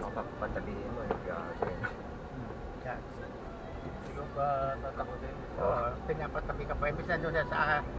Makapagpatabihin mo. eh, Grabe. Yan. Siguro ah, ba tatakutin? Oo, pinapatabi ka pa. Imbis na doon sa